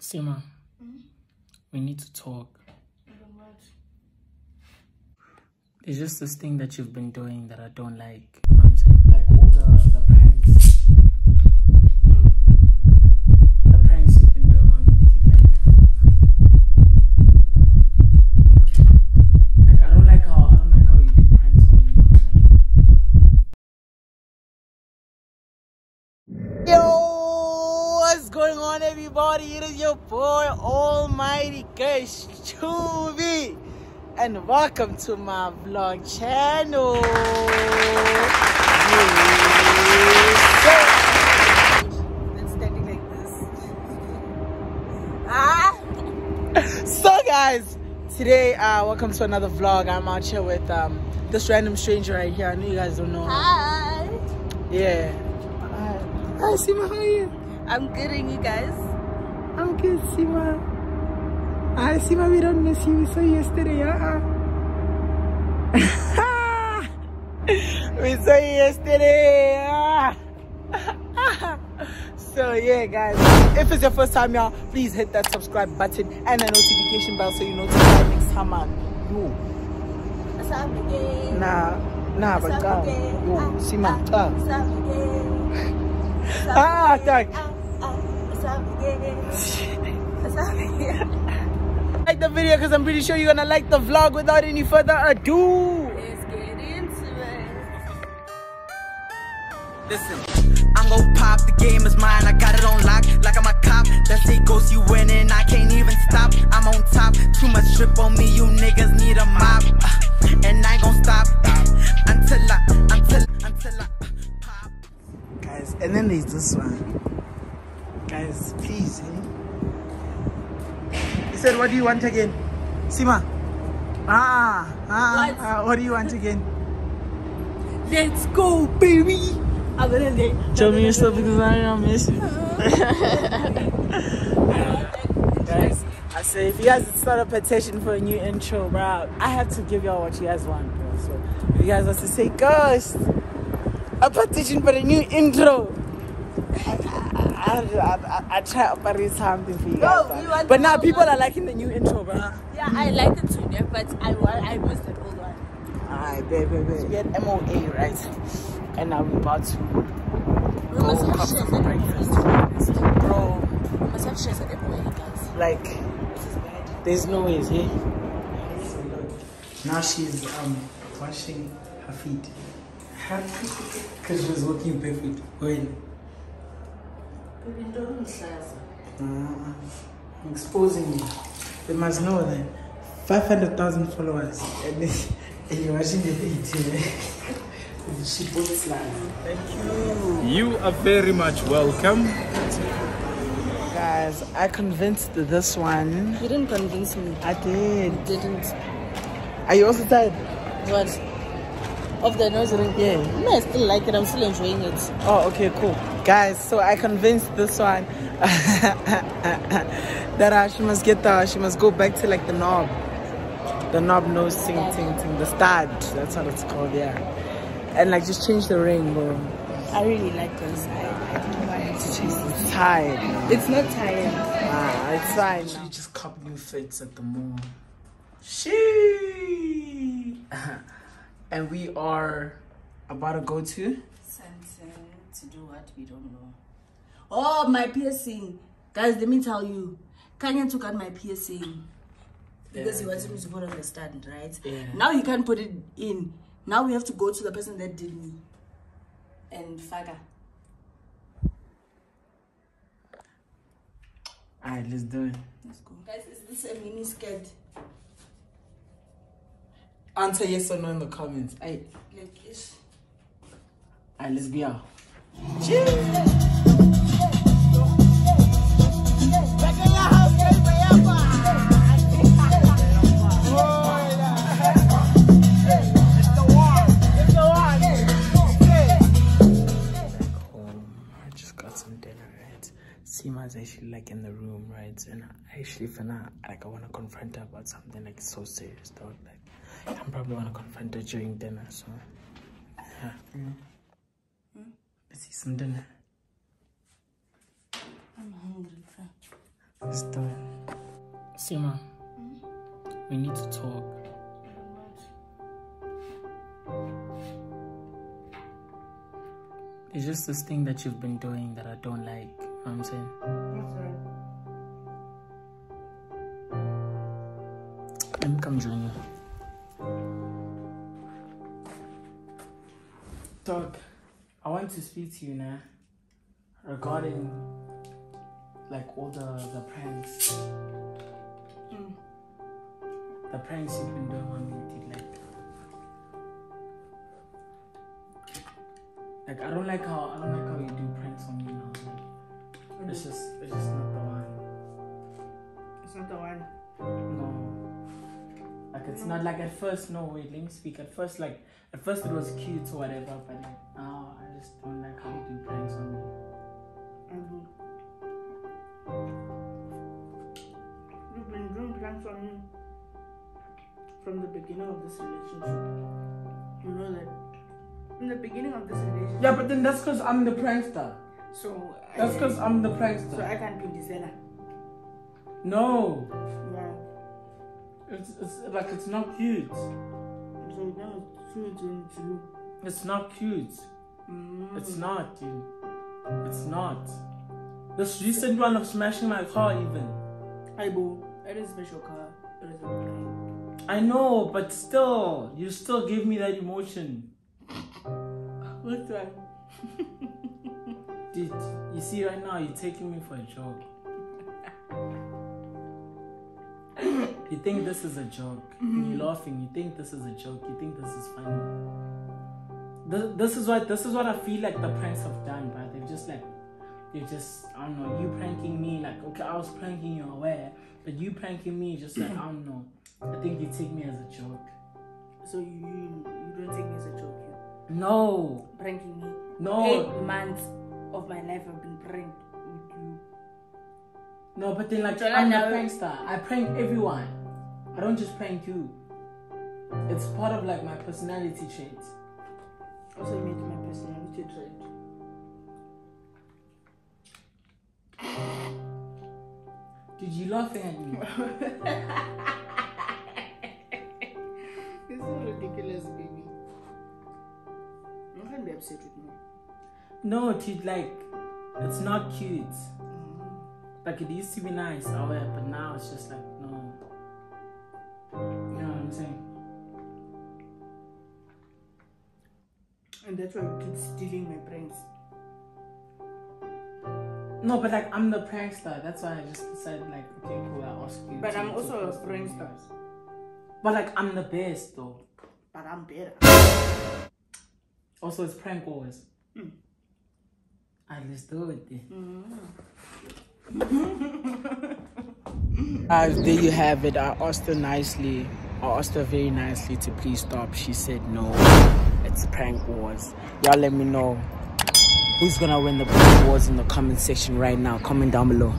Seemah, we need to talk. There's just this thing that you've been doing that I don't? Like all the, the pranks. The pranks you've been doing on me. Like, like I don't like how I don't like how you do pranks on me. Yo, what's going on, everybody? It is your boy, Almighty Ghost Hlubi, and welcome to my vlog channel. Standing like this. ah! So, guys, today, uh, welcome to another vlog. I'm out here with um this random stranger right here. I know you guys don't know. Hi! Yeah. Hi, Hi. How are you? I'm good and you guys? I'm good, Seemah. Hi, Seemah. We don't miss you. We saw you yesterday. Uh-uh. we saw you yesterday. ah. so yeah, guys. If it's your first time, y'all, please hit that subscribe button and the notification bell so you notify next time I yo. Nah, nah, but God, yo, Seemah. Asabige. Ah, thank. Asabige. Like the video because I'm pretty sure you're gonna like the vlog without any further ado. Let's get into it. Listen, I'm gon' pop, the game is mine, I got it on lock, like I'm a cop. That's it, ghost, you winning, I can't even stop. I'm on top, too much strip on me, you niggas need a mop. Uh, and I ain't gon' stop uh, until I, until, until I uh, pop. Guys, and then there's this one. Guys, please. Eh? He said, what do you want again? Seemah. Ah, ah, What? ah, what do you want again? Let's go, baby. I'm gonna say. Tell me yourself because I don't miss you. guys, I say if you guys start a petition for a new intro, bro, I have to give y'all what you guys want, bro. So if you guys want to say ghost, a petition for a new intro. I, I, I, I try to operate something for you guys. No, bro. but now to- people are liking the new intro, bro. Yeah, I like it too, yeah, but I want, I missed the old one. Alright, baby, baby. We had MOA, right? And now we're about to We go must have have shares some at breakfast. Bro, We must have shares at everywhere, guys. like This is bad. There's no ways, hey? Now she's um washing her feet. Because she was walking barefoot. When? Uh, I'm exposing you. They must know that 500,000 followers and, and you're washing your feet. eh? she bought slime. Thank you. You are very much welcome. Guys, I convinced this one. You didn't convince me. I did. You didn't. Are you also tired? What? Of the nose ring? Yeah. No, I still like it. I'm still enjoying it. Oh, okay, cool. Guys, so I convinced this one that uh, she must get the, she must go back to like the knob. The knob nose ting ting ting, the stud. That's what it's called, yeah. And like just change the ring, bro. I really like this. I, I don't know why I have to change this. It's tired. man. It's not tired. Ah, it's fine. She just cop new fits at the mall. She. and we are about to go to. Something to do what we don't know. Oh, my piercing. Guys, let me tell you. Kanye took out my piercing. Because he wanted me to put on the stand, right? Yeah. Now he can't put it in. Now we have to go to the person that did me. And Faga. Alright, let's do it. Let's go. Guys, is this a mini skirt? Answer yes or no in the comments. Alright, Like, alright let's be out. Home. I just got some dinner, right? Seemah's actually like in the room, right? And I actually now, like I wanna confront her about something like so serious though. Like I'm probably wanna confront her during dinner, so yeah. Let's eat some dinner. I'm hungry, fam. It's done. Seemah, we need to talk. It's just this thing that you've been doing that I don't like. You know what I'm saying? Let me come join you. Dog, I want to speak to you now regarding like all the the pranks. Mm. The pranks you've been doing on me, like like I don't like how I don't like how you do pranks on me now. Like, it's mm. just it's just not the one. It's not the one. No. Like it's not like at first. No wait, let me speak. At first, like at first it was cute or whatever, but like just don't like how you do pranks on me. Mm-hmm. You've been doing pranks on me from the beginning of this relationship. You know that. In the beginning of this relationship. Yeah, but then that's because I'm the prankster. So. I That's because I'm the prankster. So. I can't be Disela. No, Yeah. it's, it's like it's not cute. So now it's two twenty-two. It's not cute. Mm. It's not, dude. It's not. This recent one of smashing my car, even. Aibo, it is special car. It is a. I know, but still, you still give me that emotion. What's that? Dude, you see right now, you're taking me for a joke. You think this is a joke. You're laughing. You think this is a joke. You think this is funny. This, this is what this is what I feel like the pranks have done, but they've just like they're just I don't know, you pranking me like okay, I was pranking you aware, but you pranking me just like I don't know. I think you take me as a joke. So you, you don't take me as a joke. You No, pranking me. no, Eight months of my life have been pranked with you. no. But then like I'm now- prankster. I prank everyone. I don't just prank you. It's part of like my personality traits. Also, you made my personality trait. Dude, you laughing at me? this is ridiculous, baby. You can't be upset with me. No, dude, like it's not cute. Mm-hmm. Like it used to be nice, oh yeah, but now it's just like no. You know what I'm saying? That's why you keep stealing my pranks. No, but like I'm the prankster. That's why I just decided like, okay, cool. I'll ask you. But to- I'm to also a prankster. videos. But like I'm the best though. But I'm better. Also, it's prank wars. Mm. Alright, let's do it then. Mm. Guys, there you have it. I asked her nicely. I asked her very nicely to please stop. She said no. It's prank wars. Y'all let me know who's gonna win the prank wars in the comment section right now. Comment down below.